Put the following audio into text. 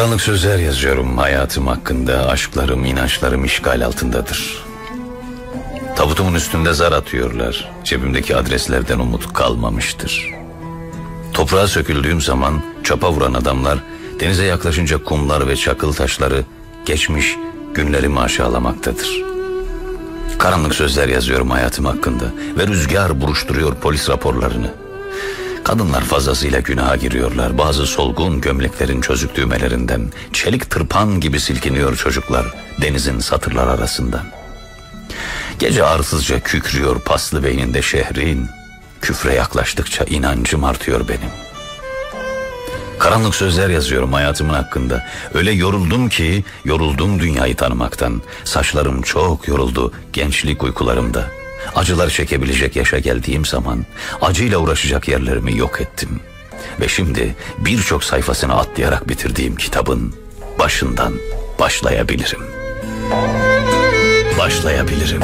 Karanlık sözler yazıyorum hayatım hakkında Aşklarım inançlarım işgal altındadır. Tabutumun üstünde zar atıyorlar Cebimdeki adreslerden umut kalmamıştır. Toprağa söküldüğüm zaman çapa vuran adamlar Denize yaklaşınca kumlar ve çakıl taşları Geçmiş günlerimi aşağılamaktadır. Karanlık sözler yazıyorum hayatım hakkında Ve rüzgar buruşturuyor polis raporlarını Kadınlar fazlasıyla günaha giriyorlar. Bazı solgun gömleklerin çözük düğmelerinden çelik tırpan gibi silkiniyor çocuklar denizin satırlar arasından. Gece arsızca kükrüyor paslı beyninde şehrin. Küfre yaklaştıkça inancım artıyor benim. Karanlık sözler yazıyorum hayatımın hakkında. Öyle yoruldum ki yoruldum dünyayı tanımaktan. Saçlarım çok yoruldu gençlik uykularımda.'' Acılar çekebilecek yaşa geldiğim zaman acıyla uğraşacak yerlerimi yok ettim. Ve şimdi birçok sayfasını atlayarak bitirdiğim kitabın başından başlayabilirim. Başlayabilirim.